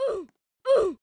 Ooh, ooh.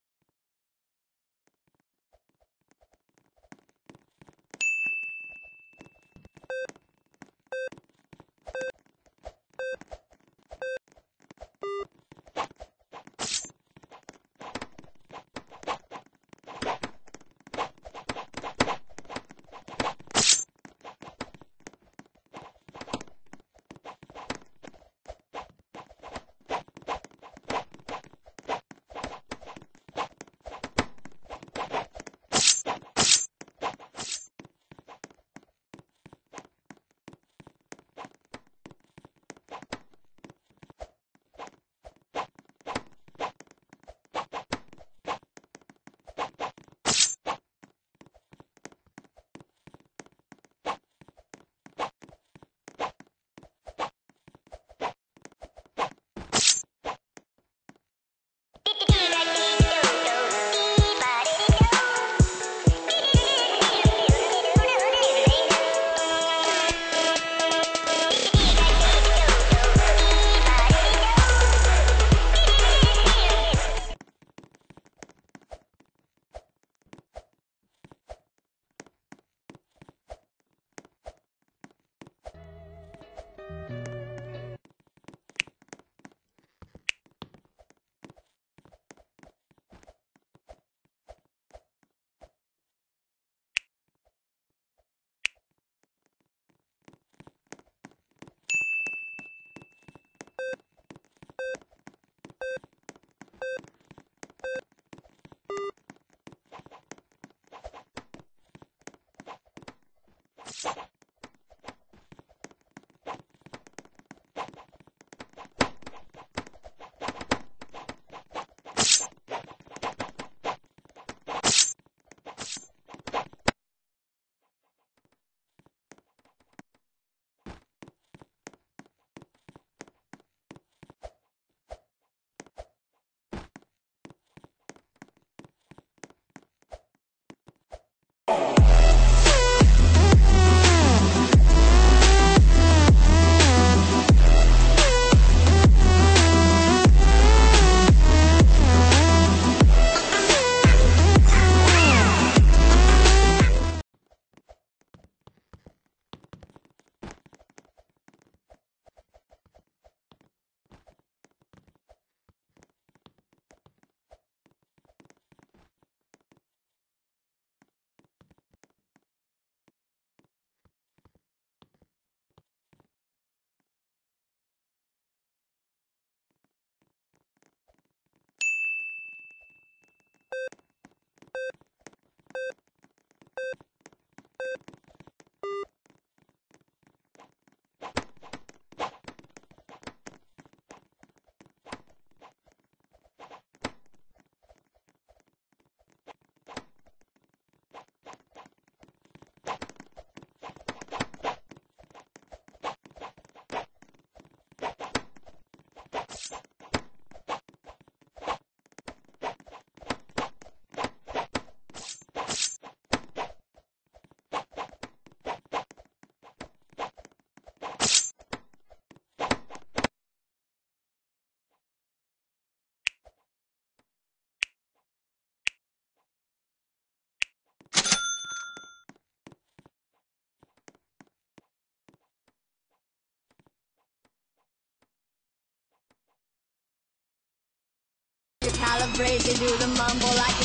Calibrated, do the mumble like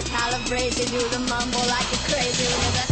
You're you the mumble like a crazy nigga.